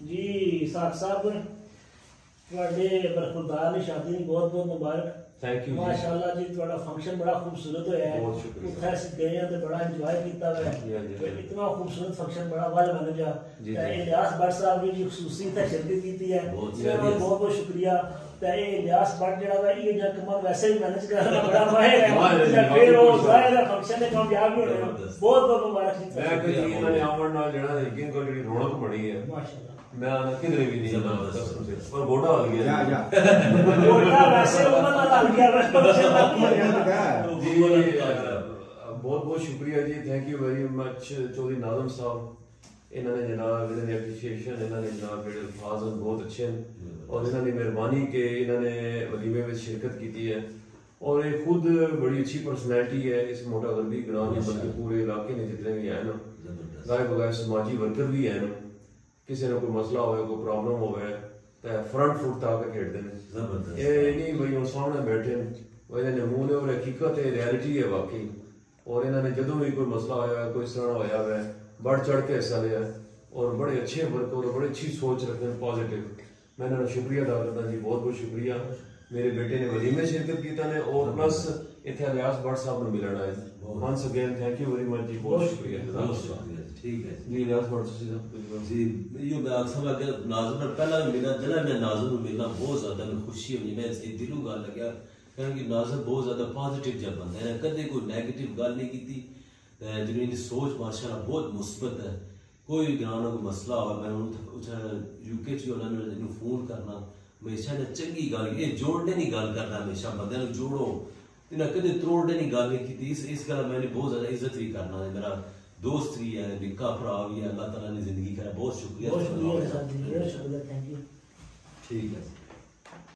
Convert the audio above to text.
ਜੀ ਸਾਖ ਸਾਹਿਬ ਤੁਹਾਡੇ ਬਰਖੁਰਦਾਰ ਦੀ ਸ਼ਾਦੀ ਦੀ ਬਹੁਤ ਬਹੁਤ ਮੁਬਾਰਕ Thank you ਜੀ। ਮਾਸ਼ਾਅੱਲਾ ਜੀ ਤੁਹਾਡਾ ਫੰਕਸ਼ਨ ਬੜਾ ਖੂਬਸੂਰਤ ਹੋਇਆ ਹੈ ਬਹੁਤ ਸ਼ੁਕਰੀਆ। ਉੱਥੇ ਅਸੀਂ ਗਏ ਹਾਂ ਤੇ ਬੜਾ ਇੰਜੋਏ ਕੀਤਾ ਹੈ ਜੀ, ਹਾਂਜੀ, ਤੇ ਹਾਂਜੀ। ਇਤਨਾ ਖੂਬਸੂਰਤ ਫੰਕਸ਼ਨ ਬੜਾ ਵੱਲ ਬਣ ਗਿਆ ਜੀ, ਤੇ ਜੀ। ਇਲਿਆਸ ਭੱਟ ਸਾਹਿਬ ਨੇ ਜੀ ਖਸੂਸੀ ਤੇ ਸ਼ਿਰਕਤ ਕੀਤੀ ਹੈ ਬਹੁਤ ਇਹਨਾਂ ਦਾ ਵਧੀਆ। ਬਹੁਤ ਬਹੁਤ ਸ਼ੁਕਰੀਆ ਤੇ ਇਹ ਇਲਿਆਸ ਭੱਟ ਜਿਹੜਾ ਵਾ ਇਹ ਜਿਹੜਾ ਕਮਾਲ ਵੈਸੇ ਹੀ ਮੈਨੇਜ ਕਰਨਾ ਬੜਾ ਮਾਹਿਰ ਹੈ। ਫਿਰ ਉਹ ਬਹੁਤ ਜ਼ਾਹਿਰ ਹੈ ਫੰਕਸ਼ਨ ਦੇ ਕਾਮਯਾਬ ਵੀ ਹੋਣੇ। ਬਹੁਤ ਬਹੁਤ ਮੁਬਾਰਕ ਜੀ। ਮੈਂ ਕਿ ਜੀ ਇਹਨਾਂ ਨੇ ਆਉਣ ਨਾਲ ਜਿਹੜਾ ਯਕੀਨ ਕਰੋ ਜਿਹੜੀ ਰੌਣਕ ਬਣੀ ਹੈ। ਮਾਸ਼ਾਅੱਲਾ। ਮੈਂ ਨਾ ਕਿਧਰੇ ਵੀ ਨਹੀਂ ਸੇ ਪਰ ਗੋਡਾ ਹਲ ਗਿਆ। ਜਾ ਜਾ। ਗੋਡਾ ਵੈਸੇ ਨਾਲ ਲੱਗ ਗਿਆ ਵਾ ਫੰਕਸ਼ਨ ਗਿਆ। ਜੀ ਬਹੁਤ ਬਹੁਤ ਸ਼ੁਕਰੀਆ ਜੀ। Thank you very much Chaudhary Nazim Sahib. ਇਹਨਾਂ ਨੇ ਜਨਾਬ ਇਹਨਾਂ ਦੀ ਐਪਰੀਸ਼ੀਏਸ਼ਨ ਇਹਨਾਂ ਦੇ ਜਨਾਬ ਜਿਹੜੇ ਅਲਫਾਜ਼ ਹਨ ਬਹੁਤ ਅੱਛੇ ਹਨ ਔਰ ਇਹਨਾਂ ਦੀ ਮਿਹਰਬਾਨੀ ਕਿ ਇਹਨਾਂ ਨੇ ਵਲੀਮੇ ਵਿੱਚ ਸ਼ਿਰਕਤ ਕੀਤੀ ਹੈ और ये खुद बड़ी अच्छी पर्सनैलिटी है इस मोटा गरबी ग्राम में बल्कि पूरे इलाके में जितने भी हैं ना ਜ਼ਬਰਦਸਤ गाय बगाए समाजी वर्कर भी हैं ना किसी ने कोई मसला होवे कोई प्रॉब्लम होवे ते फ्रंट फुट तक खेड़ते हैं ਜ਼ਬਰਦਸਤ ਇਹ ਨਹੀਂ ਬਈ ਉਹ ਸਾਹਮਣੇ ਬੈਠੇ ਨੇ ਉਹ ਇਹਦੇ ਨਮੂਨੇ ਔਰ ਹਕੀਕਤ ਹੈ ਰਿਐਲਿਟੀ ਹੈ ਵਾਕਈ ਔਰ ਇਹਨਾਂ ਨੇ ਜਦੋਂ ਵੀ ਕੋਈ ਮਸਲਾ ਹੋਇਆ ਕੋਈ ਸਣਾ ਹੋਇਆ ਹੈ बढ़ चढ़ के हिस्सा लिया और बड़े अच्छे वर्क और बड़ी अच्छी सोच रखते हैं पॉजिटिव मैंने शुक्रिया अदा करता जी बहुत बहुत शुक्रिया। मेरे बेटे ने वलीमे शिरकत की ने और प्लस इतने रियाज भट्ट साहब ने मिलना है once again thank you very much जी बहुत शुक्रिया। ठीक है जी। मैं नाजम मिलना बहुत ज़्यादा मैं खुशी क्योंकि नाजम बहुत ज़्यादा पॉजिटिव जब बंदा है कोई नैगेटिव गल नहीं की जिन्हों की सोच माशाला बहुत मुस्बत है। कोई भी ग्रां कोई मसला हो मैं यूके च फ़ोन करना हमेशा इन्हें चंकी गल जोड़ने की गल करना हमेशा बंद जोड़ो। इन्हें कदम तोड़ने की गल नहीं की इस इस गल मैंने बहुत ज़्यादा इज़्ज़त भी करना है। मेरा दोस्त भी है निका भरा भी है अल्लाह तला ने ज़िंदगी करा बहुत शुक्रिया। ठीक है।